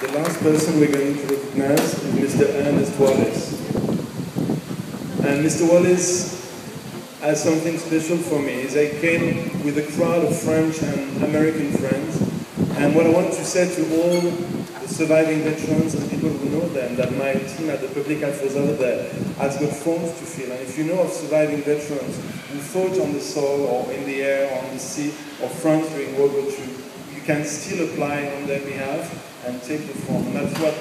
The last person we're going to recognize is Mr. Ernest Wallis. And Mr. Wallis has something special for me. Is I came with a crowd of French and American friends, and what I want to say to all the surviving veterans and people who know them, that my team at the Public Affairs over there has got phones to fill. And if you know of surviving veterans who fought on the soil or in the air or on the sea or France during World War II, can still apply on their behalf and take the form. And that's what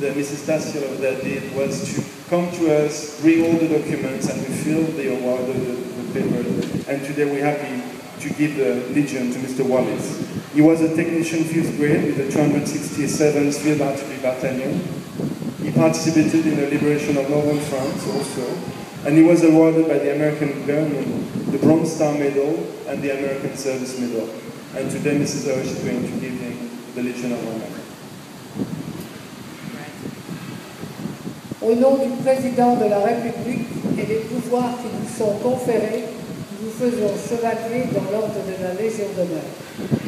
the Mrs. Tassiel over there did, was to come to us, bring all the documents, and we filled the award, the, the paper. And today we're happy to give the Legion to Mr. Wallis. He was a technician fifth grade with the 267th Field Artillery Battalion. He participated in the liberation of northern France also, and he was awarded by the American government the Bronze Star Medal and the American Service Medal. And today Mrs. Is going to give him the Legion of Honor. Au nom du président de la République et des pouvoirs qui nous sont conférés, nous faisons chevalier dans l'ordre de la Légion d'honneur.